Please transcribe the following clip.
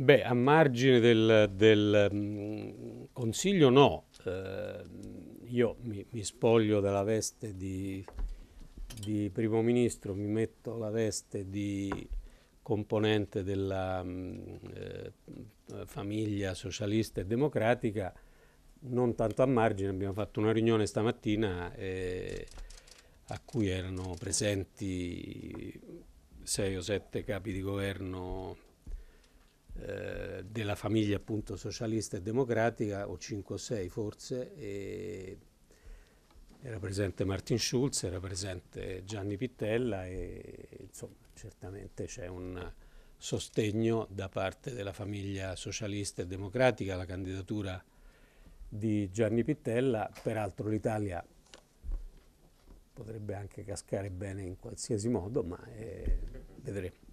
Beh, a margine del, del mh, Consiglio no, Eh, io mi, mi spoglio della veste di, di Primo Ministro, mi metto la veste di componente della mh, eh, famiglia socialista e democratica, non tanto a margine, abbiamo fatto una riunione stamattina eh, a cui erano presenti sei o sette capi di governo eh, della famiglia appunto socialista e democratica, o 5 o 6 forse, e era presente Martin Schulz, era presente Gianni Pittella e insomma certamente c'è un sostegno da parte della famiglia socialista e democratica alla candidatura di Gianni Pittella, peraltro l'Italia potrebbe anche cascare bene in qualsiasi modo, ma eh, vedremo.